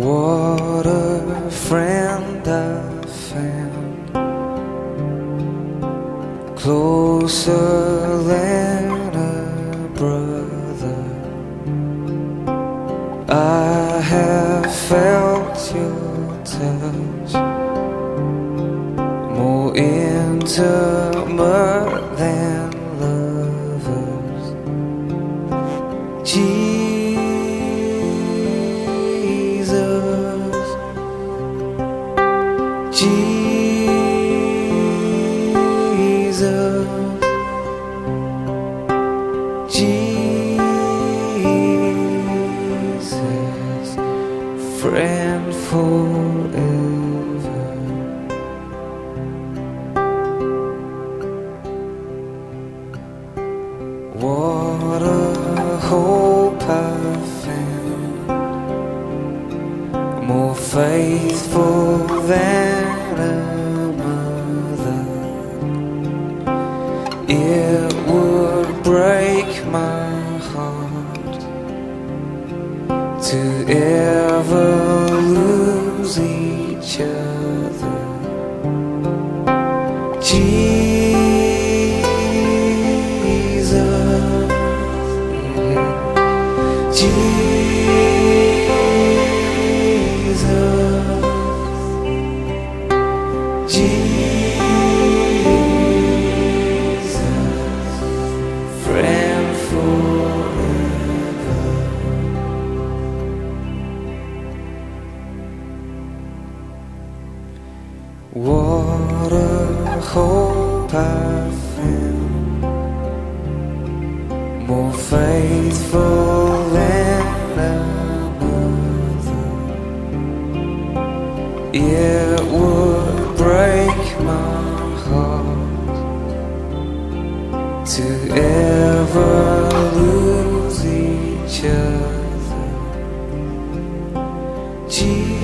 What a friend I found. Closer than a brother. I have felt your touch. More intimate than Jesus, Jesus, friend forever. What a hope I found, more faithful than a mother. It would break my heart to ever lose each other. Jesus, Jesus, What a hope I found More faithful than another It would break my heart To ever lose each other. Jesus.